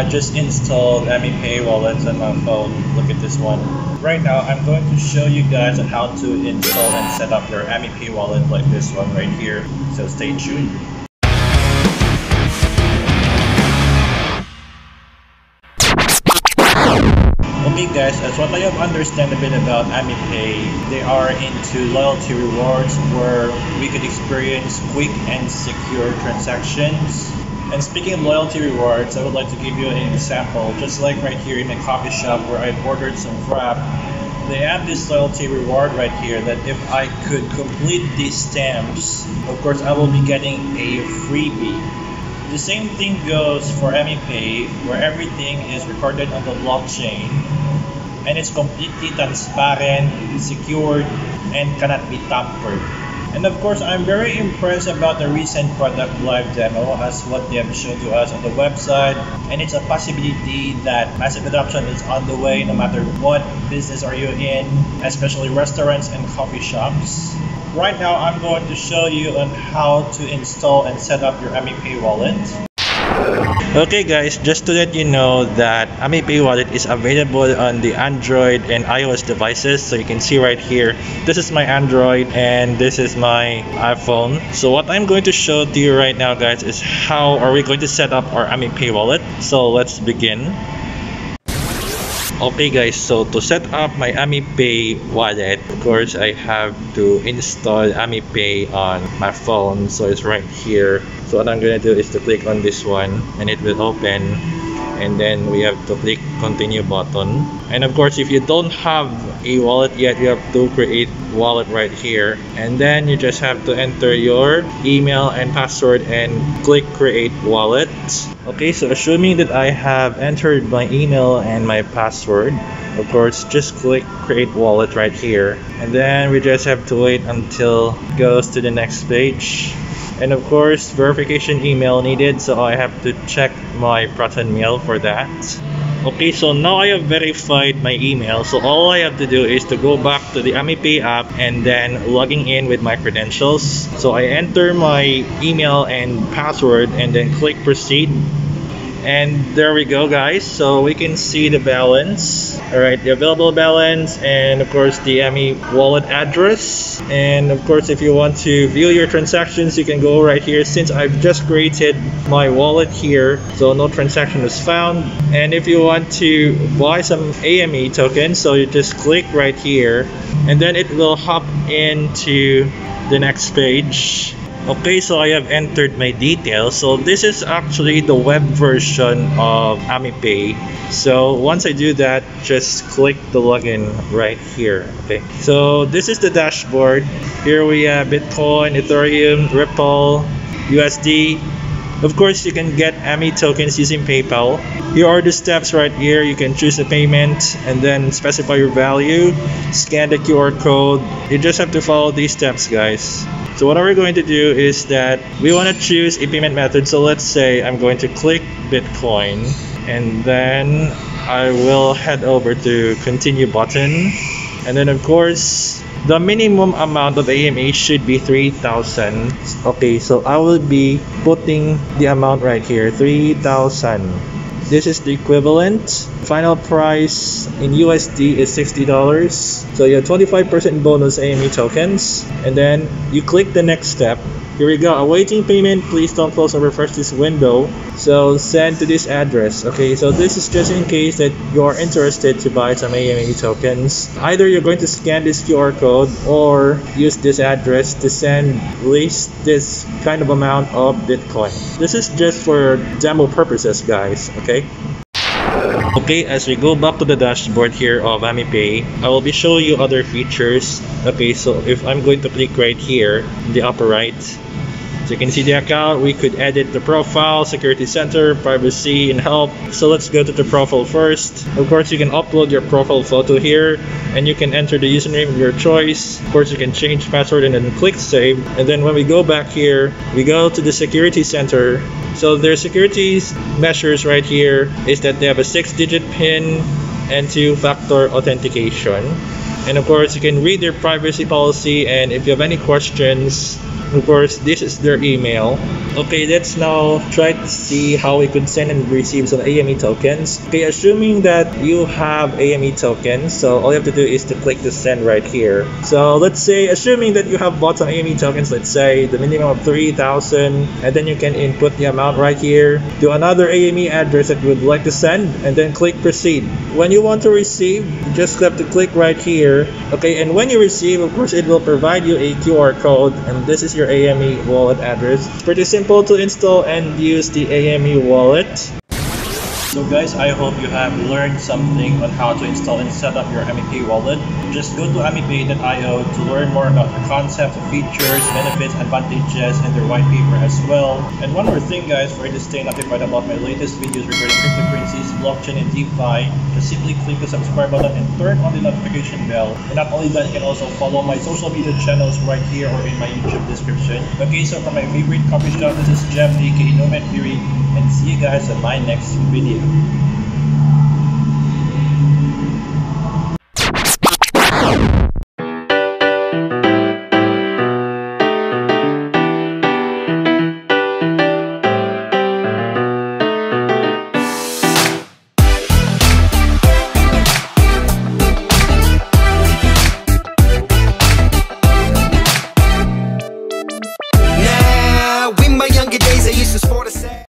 I just installed AMEPAY wallets on my phone. Look at this one. Right now, I'm going to show you guys on how to install and set up your AMEPAY wallet like this one right here. So stay tuned. Okay guys, as what I have understand a bit about AMEPAY, they are into loyalty rewards where we could experience quick and secure transactions. And speaking of loyalty rewards, I would like to give you an example. Just like right here in my coffee shop where I ordered some wrap, they have this loyalty reward right here that if I could complete these stamps, of course I will be getting a freebie. The same thing goes for AMEPAY, where everything is recorded on the blockchain and it's completely transparent, secured, and cannot be tampered. And of course, I'm very impressed about the recent product live demo as what they have shown to us on the website. And it's a possibility that massive adoption is on the way no matter what business are you in, especially restaurants and coffee shops. Right now, I'm going to show you on how to install and set up your AMEPAY wallet. Okay guys, just to let you know that AMEPAY wallet is available on the Android and iOS devices. So you can see right here, this is my Android and this is my iPhone. So what I'm going to show to you right now guys is how are we going to set up our AMEPAY wallet. So let's begin. Okay guys, so to set up my AMEPAY wallet, of course I have to install AMEPAY on my phone. So it's right here. So what I'm gonna do is to click on this one and it will open and then we have to click continue button. And of course if you don't have a wallet yet you have to create wallet right here. And then you just have to enter your email and password and click create wallet. Okay so assuming that I have entered my email and my password of course just click create wallet right here. And then we just have to wait until it goes to the next page and of course verification email needed so I have to check my Proton mail for that. Okay so now I have verified my email. So all I have to do is to go back to the AMEPAY app and then logging in with my credentials. So I enter my email and password and then click proceed and there we go guys. So we can see the balance. All right the available balance and of course the AME wallet address. And of course if you want to view your transactions you can go right here. Since i've just created my wallet here so no transaction was found. And if you want to buy some ame tokens so you just click right here. And then it will hop into the next page Okay, so I have entered my details. So this is actually the web version of AMEPAY. So once I do that, just click the login right here. Okay, so this is the dashboard. Here we have Bitcoin, Ethereum, Ripple, USD. Of course, you can get AME tokens using PayPal. Here are the steps right here. You can choose the payment and then specify your value, scan the QR code. You just have to follow these steps, guys. So what we're going to do is that we want to choose a payment method. So let's say I'm going to click Bitcoin and then I will head over to continue button. And then of course, the minimum amount of AME should be 3,000. Okay, so I will be putting the amount right here, 3,000. This is the equivalent. Final price in USD is $60. So you have 25% bonus AME tokens. And then you click the next step. Here we go. Awaiting payment. Please don't close or refresh this window. So send to this address. Okay, so this is just in case that you're interested to buy some AME tokens. Either you're going to scan this QR code or use this address to send at least this kind of amount of Bitcoin. This is just for demo purposes, guys. Okay. Okay, as we go back to the dashboard here of AMEPAY, I will be showing you other features. Okay, so if I'm going to click right here the upper right, you can see the account, we could edit the profile, security center, privacy, and help. So let's go to the profile first. Of course, you can upload your profile photo here and you can enter the username of your choice. Of course, you can change password and then click save. And then when we go back here, we go to the security center. So their security measures right here is that they have a six digit PIN and two factor authentication. And of course, you can read their privacy policy and if you have any questions, Of course, this is their email. Okay, let's now try to see how we could send and receive some AME tokens. Okay, assuming that you have AME tokens, so all you have to do is to click the send right here. So let's say, assuming that you have bought some AME tokens, let's say the minimum of 3,000, and then you can input the amount right here to another AME address that you would like to send, and then click proceed. When you want to receive, you just have to click right here. Okay, and when you receive, of course, it will provide you a QR code, and this is your AME wallet address. Pretty simple to install and use the AME wallet. So guys, I hope you have learned something on how to install and set up your AMEPAY wallet. Just go to amepay.io to learn more about the concepts, features, benefits, advantages, and their white paper as well. And one more thing guys, for you to stay notified about my latest videos regarding cryptocurrencies, blockchain, and DeFi, just simply click the subscribe button and turn on the notification bell. And not only that, you can also follow my social media channels right here or in my YouTube description. Okay, so for my favorite coffee shop, this is Jeff, aka Nomad Fury, and see you guys in my next video you.